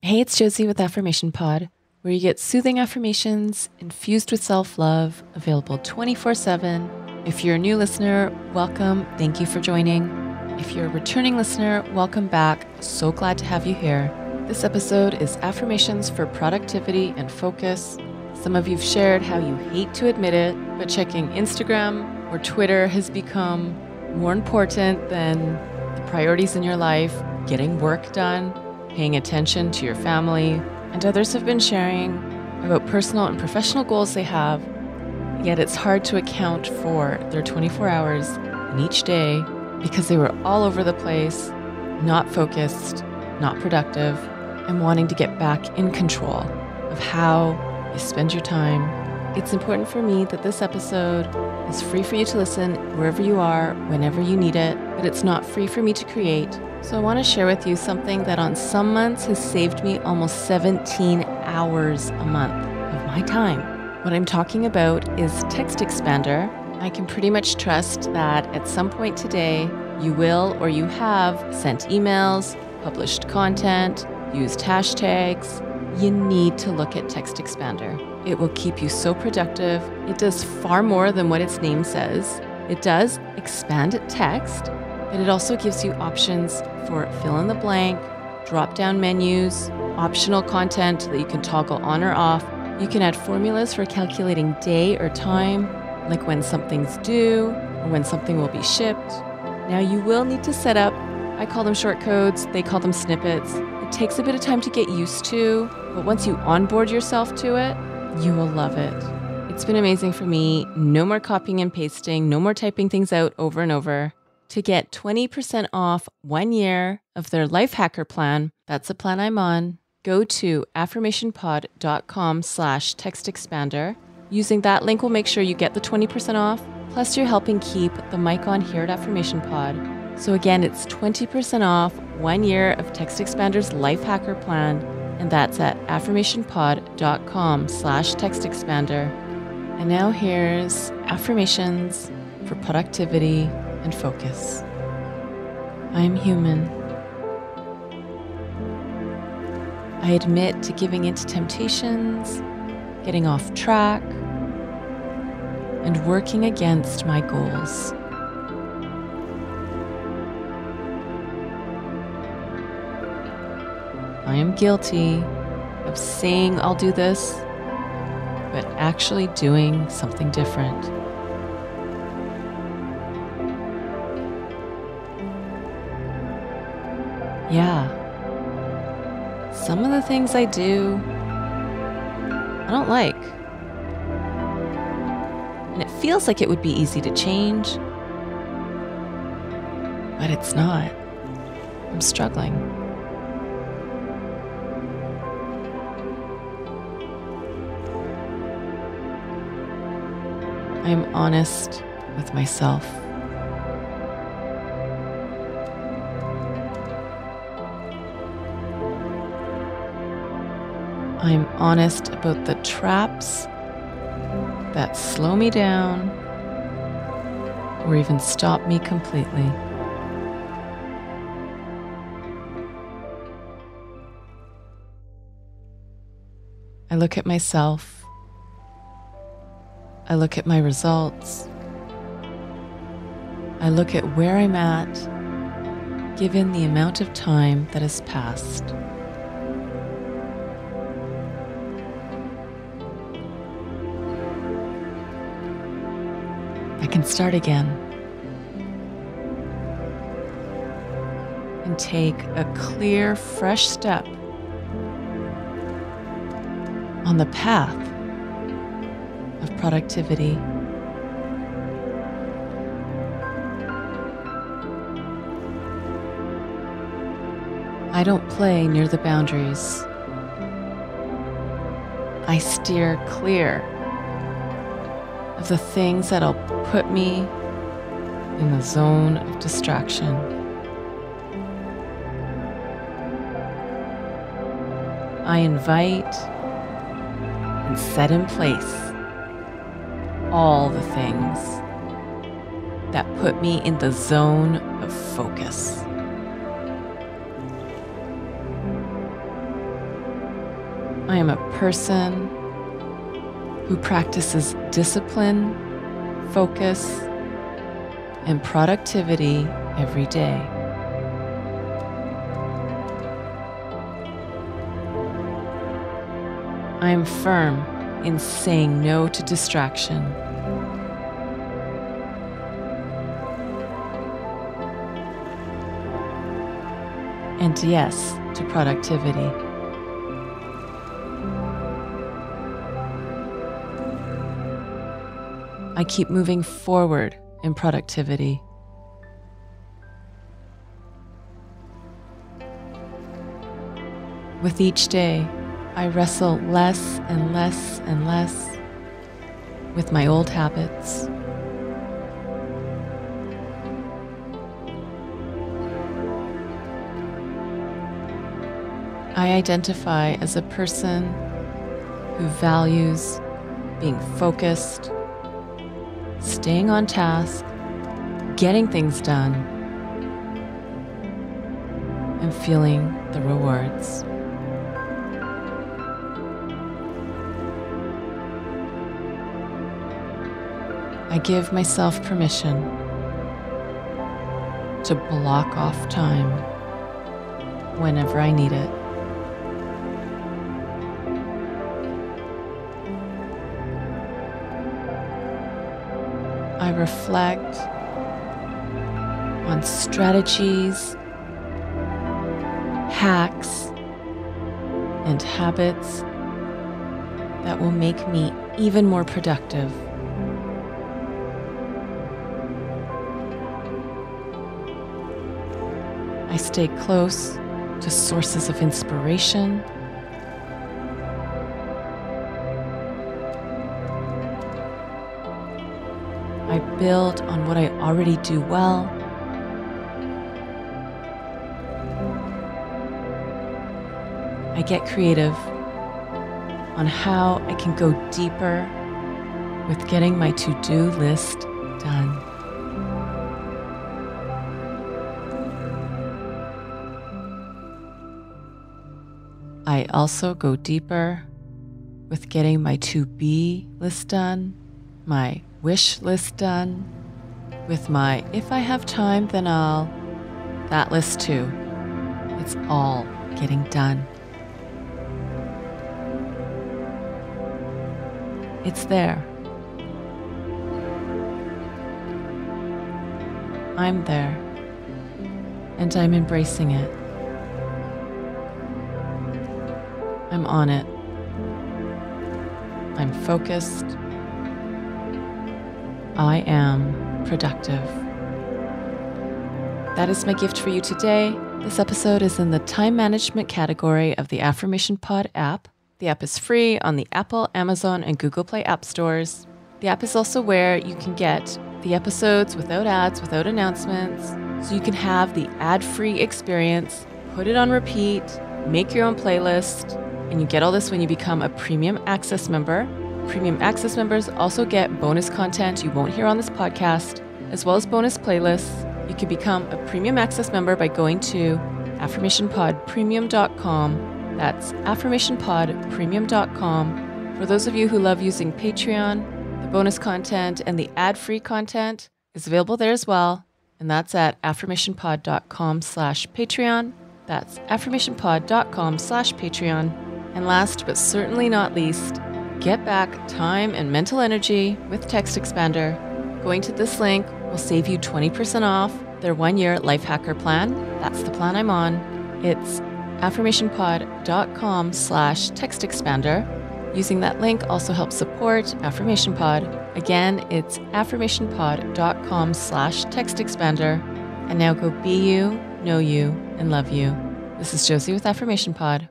Hey, it's Josie with Affirmation Pod, where you get soothing affirmations infused with self love, available 24 7. If you're a new listener, welcome. Thank you for joining. If you're a returning listener, welcome back. So glad to have you here. This episode is affirmations for productivity and focus. Some of you've shared how you hate to admit it, but checking Instagram or Twitter has become more important than the priorities in your life, getting work done paying attention to your family, and others have been sharing about personal and professional goals they have, yet it's hard to account for their 24 hours in each day because they were all over the place, not focused, not productive, and wanting to get back in control of how you spend your time. It's important for me that this episode is free for you to listen wherever you are, whenever you need it, but it's not free for me to create so, I want to share with you something that on some months has saved me almost 17 hours a month of my time. What I'm talking about is Text Expander. I can pretty much trust that at some point today, you will or you have sent emails, published content, used hashtags. You need to look at Text Expander. It will keep you so productive. It does far more than what its name says. It does expand text but it also gives you options for fill in the blank, drop down menus, optional content that you can toggle on or off. You can add formulas for calculating day or time, like when something's due or when something will be shipped. Now, you will need to set up, I call them short codes, they call them snippets. It takes a bit of time to get used to, but once you onboard yourself to it, you will love it. It's been amazing for me. No more copying and pasting, no more typing things out over and over. To get 20% off one year of their life hacker plan that's the plan i'm on. Go to affirmationpod.com slash text expander. Using that link will make sure you get the 20% off. Plus you're helping keep the mic on here at affirmation pod. So again it's 20% off one year of text expander's life hacker plan and that's at affirmationpod.com slash text expander and now here's affirmations for productivity and focus. I am human. I admit to giving into temptations, getting off track, and working against my goals. I am guilty of saying I'll do this, but actually doing something different. Yeah. Some of the things I do, I don't like. And it feels like it would be easy to change, but it's not. I'm struggling. I'm honest with myself. I'm honest about the traps that slow me down or even stop me completely. I look at myself. I look at my results. I look at where I'm at given the amount of time that has passed. I can start again. And take a clear, fresh step on the path productivity. I don't play near the boundaries. I steer clear of the things that'll put me in the zone of distraction. I invite and set in place all the things that put me in the zone of focus. I am a person who practices discipline, focus, and productivity every day. I am firm in saying no to distraction. And yes to productivity. I keep moving forward in productivity. With each day, I wrestle less and less and less with my old habits. I identify as a person who values being focused staying on task, getting things done, and feeling the rewards. I give myself permission to block off time whenever I need it. I reflect on strategies, hacks, and habits that will make me even more productive. I stay close to sources of inspiration I build on what I already do well. I get creative on how I can go deeper with getting my to do list done. I also go deeper with getting my to be list done, my wish list done, with my if I have time, then I'll, that list too. It's all getting done. It's there. I'm there, and I'm embracing it. I'm on it. I'm focused. I am productive. That is my gift for you today. This episode is in the time management category of the Affirmation Pod app. The app is free on the Apple, Amazon, and Google Play app stores. The app is also where you can get the episodes without ads, without announcements, so you can have the ad free experience, put it on repeat, make your own playlist, and you get all this when you become a premium access member. Premium Access members also get bonus content you won't hear on this podcast, as well as bonus playlists. You can become a Premium Access member by going to affirmationpodpremium.com. That's affirmationpodpremium.com. For those of you who love using Patreon, the bonus content and the ad-free content is available there as well. And that's at affirmationpod.com slash Patreon. That's affirmationpod.com slash Patreon. And last but certainly not least, Get back time and mental energy with Text Expander. Going to this link will save you 20% off their one year life hacker plan. That's the plan I'm on. It's affirmationpod.com slash text expander. Using that link also helps support Affirmation Pod. Again, it's affirmationpod.com slash text expander. And now go be you, know you, and love you. This is Josie with Affirmation Pod.